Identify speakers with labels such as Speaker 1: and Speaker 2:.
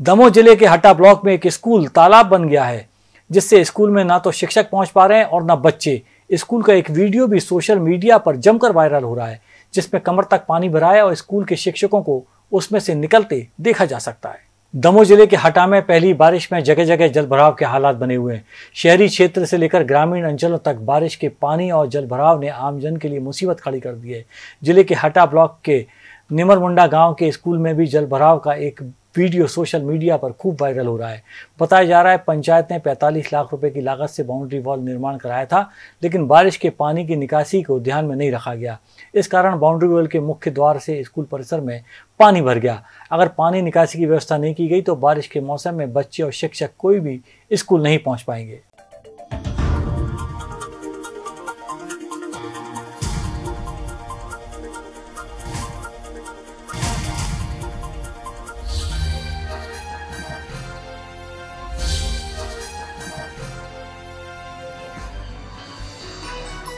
Speaker 1: दमोह ज़िले के हट्टा ब्लॉक में एक स्कूल तालाब बन गया है, जिससे स्कूल में ना तो शिक्षक पहुँच पा रहे हैं और ना बच्चे। स्कूल का एक वीडियो भी सोशल मीडिया पर जमकर वायरल हो रहा है, जिसमें कमर तक पानी भरा है और स्कूल के शिक्षकों को उसमें से निकलते देखा जा सकता है। दमोह ज़िले के हटा में पहली बारिश में जगह जगह जल भराव के हालात बने हुए हैं। शहरी क्षेत्र से लेकर ग्रामीण अंचलों तक बारिश के पानी और जल भराव ने आमजन के लिए मुसीबत खड़ी कर दी है। ज़िले के हटा ब्लॉक के निमरमुंडा गाँव के स्कूल में भी जल भराव का एक वीडियो सोशल मीडिया पर खूब वायरल हो रहा है। बताया जा रहा है पंचायत ने 45 लाख रुपए की लागत से बाउंड्री वॉल निर्माण कराया था, लेकिन बारिश के पानी की निकासी को ध्यान में नहीं रखा गया। इस कारण बाउंड्री वॉल के मुख्य द्वार से स्कूल परिसर में पानी भर गया। अगर पानी निकासी की व्यवस्था नहीं की गई तो बारिश के मौसम में बच्चे और शिक्षक कोई भी स्कूल नहीं पहुँच पाएँगे।